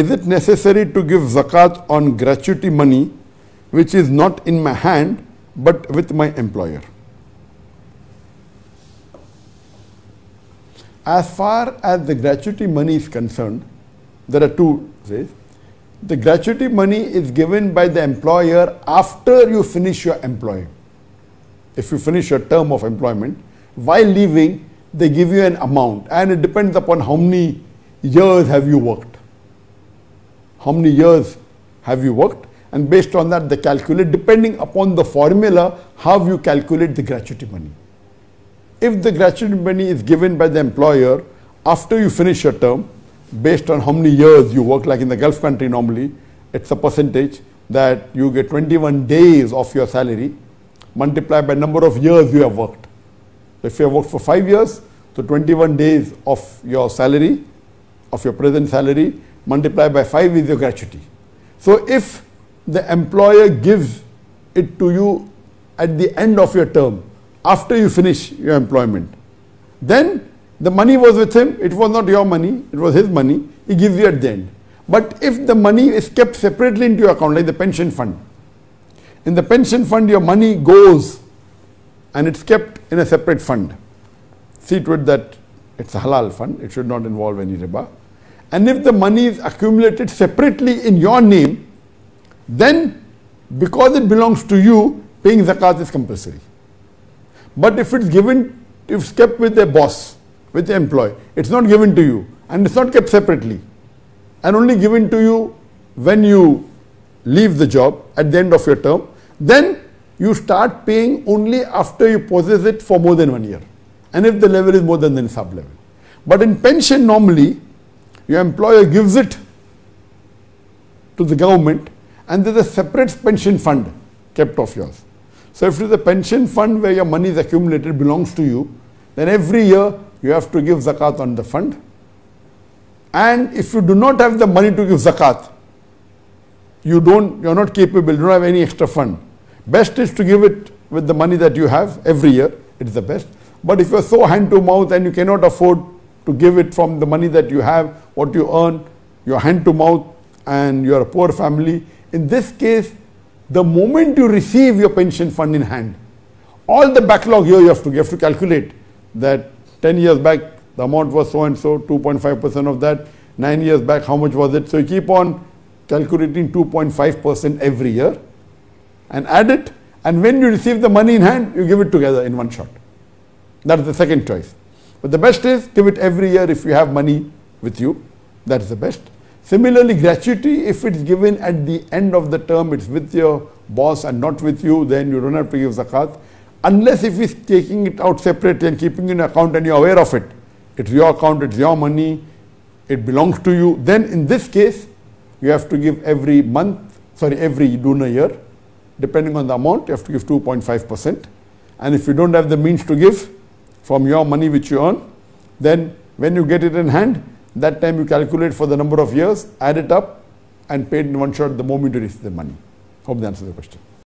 is it necessary to give zakat on gratuity money which is not in my hand but with my employer? As far as the gratuity money is concerned, there are two ways. The gratuity money is given by the employer after you finish your employment. If you finish your term of employment, while leaving, they give you an amount and it depends upon how many years have you worked. How many years have you worked and based on that they calculate depending upon the formula how you calculate the gratuity money. If the gratuity money is given by the employer after you finish your term based on how many years you work like in the Gulf country normally it's a percentage that you get 21 days of your salary multiplied by number of years you have worked. If you have worked for 5 years, so 21 days of your salary, of your present salary, multiplied by 5 is your gratuity. So if the employer gives it to you at the end of your term, after you finish your employment, then the money was with him, it was not your money, it was his money, he gives you at the end. But if the money is kept separately into your account, like the pension fund, in the pension fund your money goes and it's kept in a separate fund. See to it that it's a halal fund, it should not involve any riba. And if the money is accumulated separately in your name, then because it belongs to you, paying zakat is compulsory. But if it's given, if it's kept with the boss, with the employee, it's not given to you and it's not kept separately and only given to you when you leave the job at the end of your term, then you start paying only after you possess it for more than one year. And if the level is more than the nisab level. But in pension normally, your employer gives it to the government and there's a separate pension fund kept of yours. So if it is a pension fund where your money is accumulated belongs to you, then every year you have to give zakat on the fund. And if you do not have the money to give zakat, you don't, you're not capable, you don't have any extra fund. Best is to give it with the money that you have every year, it's the best. But if you're so hand to mouth and you cannot afford to give it from the money that you have, what you earn, you're hand to mouth and you're a poor family, in this case, the moment you receive your pension fund in hand, all the backlog here you have to, you have to calculate that 10 years back the amount was so and so, 2.5% of that, 9 years back how much was it? So you keep on calculating 2.5% every year and add it and when you receive the money in hand, you give it together in one shot. That's the second choice. But the best is give it every year if you have money with you. That's the best. Similarly, gratuity, if it's given at the end of the term, it's with your boss and not with you, then you don't have to give zakat. Unless if he's taking it out separately and keeping in account and you're aware of it. It's your account, it's your money, it belongs to you. Then in this case, you have to give every month, sorry, every lunar year, depending on the amount, you have to give 2.5%. And if you don't have the means to give from your money which you earn, then when you get it in hand, that time you calculate for the number of years, add it up and pay it in one shot the moment you receive the money. Hope that answers the question.